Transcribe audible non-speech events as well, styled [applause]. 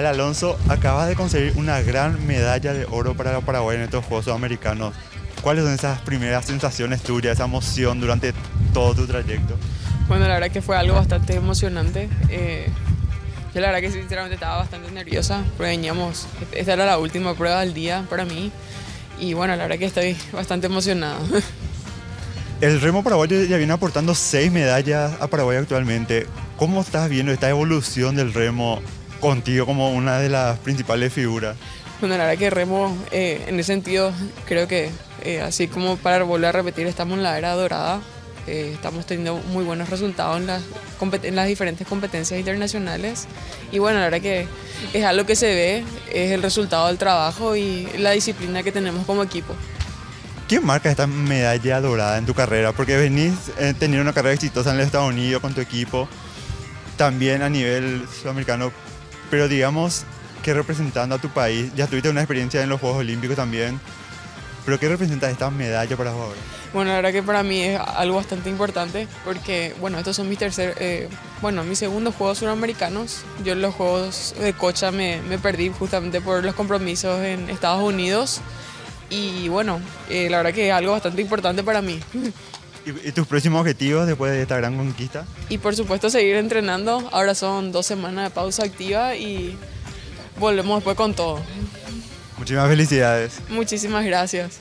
Al Alonso, acabas de conseguir una gran medalla de oro para Paraguay en estos Juegos Sudamericanos. ¿Cuáles son esas primeras sensaciones tuyas, esa emoción durante todo tu trayecto? Bueno, la verdad que fue algo bastante emocionante. Eh, yo la verdad que sinceramente estaba bastante nerviosa, porque veníamos, esta era la última prueba del día para mí. Y bueno, la verdad que estoy bastante emocionada. [laughs] El remo paraguayo ya viene aportando seis medallas a Paraguay actualmente. ¿Cómo estás viendo esta evolución del remo contigo como una de las principales figuras? Bueno, la verdad que remo, eh, en ese sentido, creo que eh, así como para volver a repetir, estamos en la era dorada. Eh, estamos teniendo muy buenos resultados en las, en las diferentes competencias internacionales. Y bueno, la verdad que es algo que se ve, es el resultado del trabajo y la disciplina que tenemos como equipo. ¿Quién marca esta medalla dorada en tu carrera? Porque venís eh, teniendo una carrera exitosa en los Estados Unidos con tu equipo, también a nivel sudamericano, pero digamos que representando a tu país, ya tuviste una experiencia en los Juegos Olímpicos también, pero ¿qué representa esta medalla para vos ahora? Bueno, la verdad que para mí es algo bastante importante porque, bueno, estos son mis tercer, eh, bueno, mis segundos Juegos Suramericanos. Yo en los Juegos de Cocha me, me perdí justamente por los compromisos en Estados Unidos y bueno, eh, la verdad que es algo bastante importante para mí. [laughs] ¿Y, tus próximos objetivos después de esta gran conquista? Y por supuesto seguir entrenando. Ahora son dos semanas de pausa activa y volvemos después con todo. Muchísimas felicidades. Muchísimas gracias.